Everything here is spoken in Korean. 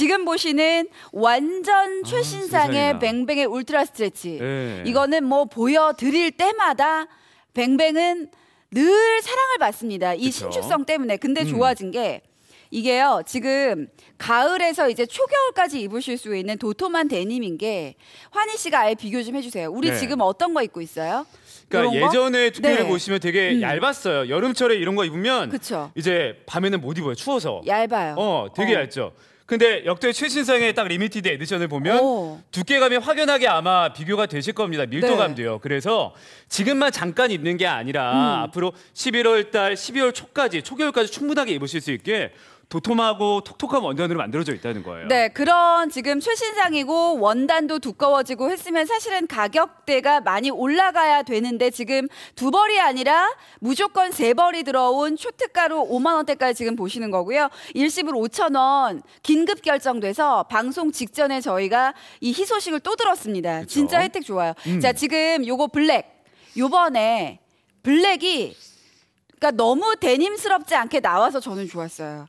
지금 보시는 완전 최신상의 세상에나. 뱅뱅의 울트라 스트레치. 네. 이거는 뭐 보여드릴 때마다 뱅뱅은 늘 사랑을 받습니다. 이 그쵸. 신축성 때문에. 근데 음. 좋아진 게 이게요, 지금 가을에서 이제 초겨울까지 입으실 수 있는 도톰한 데님인 게 환희 씨가 아예 비교 좀 해주세요. 우리 네. 지금 어떤 거 입고 있어요? 그러니까? 예전에 두께를 네. 보시면 되게 음. 얇았어요. 여름철에 이런 거 입으면 그쵸. 이제 밤에는 못 입어요. 추워서. 얇아요. 어, 되게 어. 얇죠. 근데 역대 최신상의 딱 limited edition을 보면 오. 두께감이 확연하게 아마 비교가 되실 겁니다. 밀도감도요. 네. 그래서 지금만 잠깐 입는 게 아니라 음. 앞으로 11월 달 12월 초까지 초겨울까지 충분하게 입으실 수 있게 도톰하고 톡톡한 원단으로 만들어져 있다는 거예요. 네, 그런 지금 최신상이고 원단도 두꺼워지고 했으면 사실은 가격대가 많이 올라가야 되는데 지금 두 벌이 아니라 무조건 세 벌이 들어온 초특가로 5만 원대까지 지금 보시는 거고요. 일시불 5천 원 긴급 결정돼서 방송 직전에 저희가 이 희소식을 또 들었습니다. 그쵸. 진짜 혜택 좋아요. 음. 자, 지금 요거 블랙. 요번에 블랙이 그러니까 너무 데님스럽지 않게 나와서 저는 좋았어요.